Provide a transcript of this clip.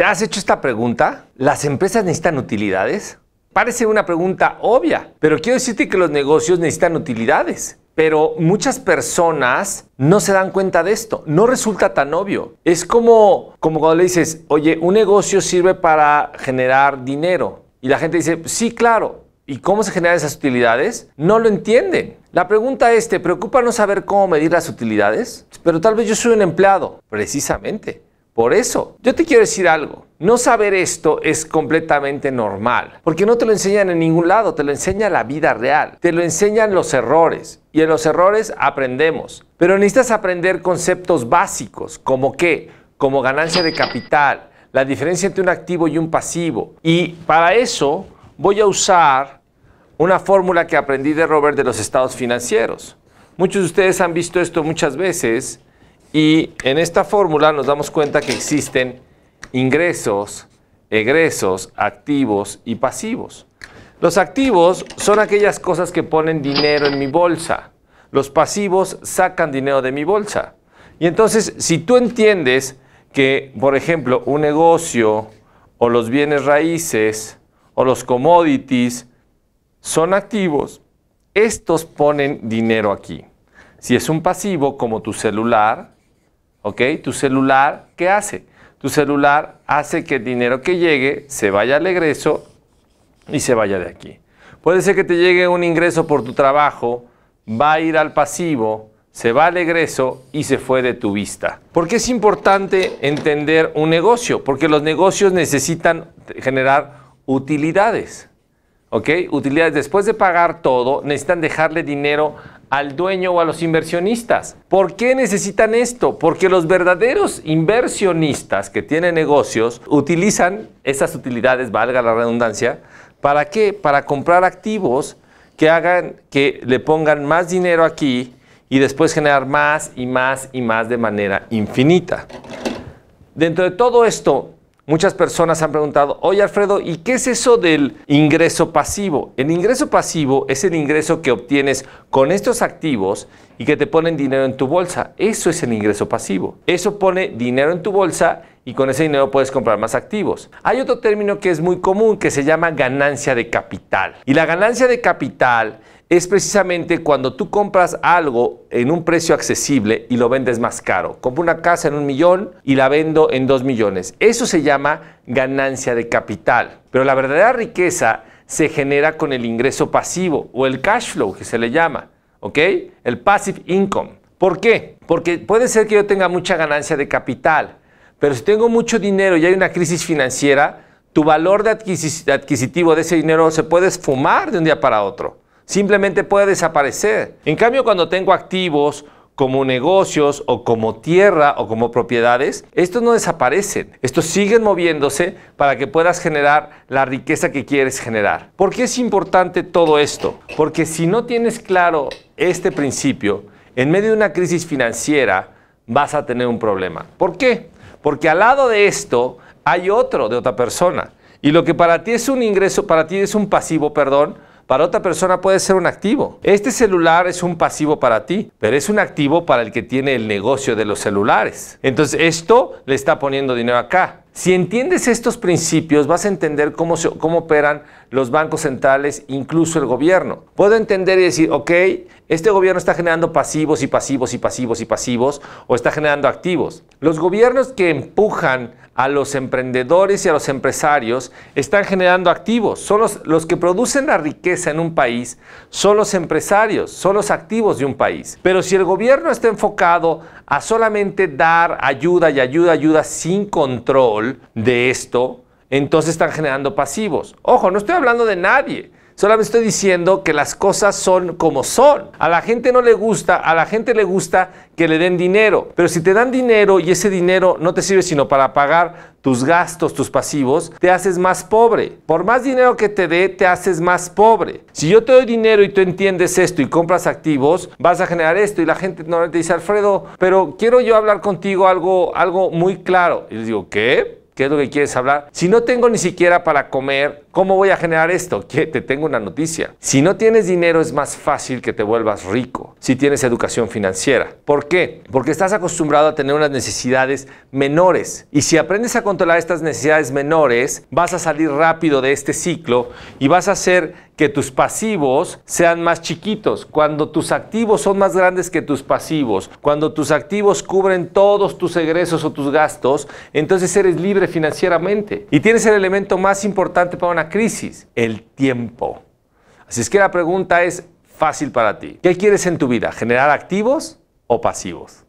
¿Te has hecho esta pregunta? ¿Las empresas necesitan utilidades? Parece una pregunta obvia, pero quiero decirte que los negocios necesitan utilidades. Pero muchas personas no se dan cuenta de esto. No resulta tan obvio. Es como, como cuando le dices, oye, un negocio sirve para generar dinero. Y la gente dice, sí, claro. ¿Y cómo se generan esas utilidades? No lo entienden. La pregunta es, ¿te preocupa no saber cómo medir las utilidades? Pero tal vez yo soy un empleado. Precisamente. Por eso, yo te quiero decir algo. No saber esto es completamente normal, porque no te lo enseñan en ningún lado, te lo enseña la vida real, te lo enseñan los errores y en los errores aprendemos. Pero necesitas aprender conceptos básicos, como qué, como ganancia de capital, la diferencia entre un activo y un pasivo. Y para eso voy a usar una fórmula que aprendí de Robert de los estados financieros. Muchos de ustedes han visto esto muchas veces y en esta fórmula nos damos cuenta que existen ingresos, egresos, activos y pasivos. Los activos son aquellas cosas que ponen dinero en mi bolsa. Los pasivos sacan dinero de mi bolsa. Y entonces, si tú entiendes que, por ejemplo, un negocio o los bienes raíces o los commodities son activos, estos ponen dinero aquí. Si es un pasivo como tu celular, ¿Ok? Tu celular, ¿qué hace? Tu celular hace que el dinero que llegue se vaya al egreso y se vaya de aquí. Puede ser que te llegue un ingreso por tu trabajo, va a ir al pasivo, se va al egreso y se fue de tu vista. ¿Por qué es importante entender un negocio? Porque los negocios necesitan generar utilidades. ¿Ok? Utilidades. Después de pagar todo, necesitan dejarle dinero al dueño o a los inversionistas. ¿Por qué necesitan esto? Porque los verdaderos inversionistas que tienen negocios utilizan esas utilidades, valga la redundancia, ¿para qué? Para comprar activos que hagan que le pongan más dinero aquí y después generar más y más y más de manera infinita. Dentro de todo esto, Muchas personas han preguntado, oye Alfredo, ¿y qué es eso del ingreso pasivo? El ingreso pasivo es el ingreso que obtienes con estos activos y que te ponen dinero en tu bolsa. Eso es el ingreso pasivo. Eso pone dinero en tu bolsa y con ese dinero puedes comprar más activos. Hay otro término que es muy común que se llama ganancia de capital. Y la ganancia de capital es precisamente cuando tú compras algo en un precio accesible y lo vendes más caro. Compro una casa en un millón y la vendo en dos millones. Eso se llama ganancia de capital. Pero la verdadera riqueza se genera con el ingreso pasivo o el cash flow que se le llama, ¿ok? El passive income. ¿Por qué? Porque puede ser que yo tenga mucha ganancia de capital, pero si tengo mucho dinero y hay una crisis financiera, tu valor de adquisitivo de ese dinero se puede esfumar de un día para otro simplemente puede desaparecer. En cambio, cuando tengo activos como negocios o como tierra o como propiedades, estos no desaparecen. Estos siguen moviéndose para que puedas generar la riqueza que quieres generar. ¿Por qué es importante todo esto? Porque si no tienes claro este principio, en medio de una crisis financiera vas a tener un problema. ¿Por qué? Porque al lado de esto hay otro de otra persona. Y lo que para ti es un ingreso, para ti es un pasivo, perdón, para otra persona puede ser un activo. Este celular es un pasivo para ti, pero es un activo para el que tiene el negocio de los celulares. Entonces esto le está poniendo dinero acá. Si entiendes estos principios, vas a entender cómo, cómo operan los bancos centrales, incluso el gobierno. Puedo entender y decir, ok, este gobierno está generando pasivos y pasivos y pasivos y pasivos, o está generando activos. Los gobiernos que empujan a los emprendedores y a los empresarios están generando activos. Son los, que producen la riqueza en un país, son los empresarios, son los activos de un país. Pero si el gobierno está enfocado a solamente dar ayuda y ayuda, ayuda sin control de esto, entonces están generando pasivos. Ojo, no estoy hablando de nadie. Solamente estoy diciendo que las cosas son como son. A la gente no le gusta, a la gente le gusta que le den dinero. Pero si te dan dinero y ese dinero no te sirve sino para pagar tus gastos, tus pasivos, te haces más pobre. Por más dinero que te dé, te haces más pobre. Si yo te doy dinero y tú entiendes esto y compras activos, vas a generar esto. Y la gente no te dice, Alfredo, pero quiero yo hablar contigo algo, algo muy claro. Y les digo, ¿qué? ¿Qué es lo que quieres hablar? Si no tengo ni siquiera para comer, ¿cómo voy a generar esto? Que te tengo una noticia. Si no tienes dinero es más fácil que te vuelvas rico si tienes educación financiera. ¿Por qué? Porque estás acostumbrado a tener unas necesidades menores. Y si aprendes a controlar estas necesidades menores, vas a salir rápido de este ciclo y vas a hacer que tus pasivos sean más chiquitos. Cuando tus activos son más grandes que tus pasivos, cuando tus activos cubren todos tus egresos o tus gastos, entonces eres libre financieramente. Y tienes el elemento más importante para una crisis, el tiempo. Así es que la pregunta es fácil para ti. ¿Qué quieres en tu vida? ¿Generar activos o pasivos?